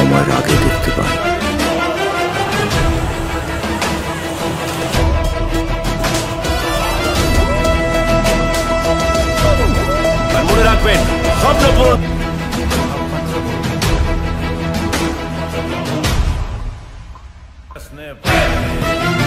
আমার আগে দেখতে পায় মনে রাখবেন স্বপ্ন পূরণ Snap.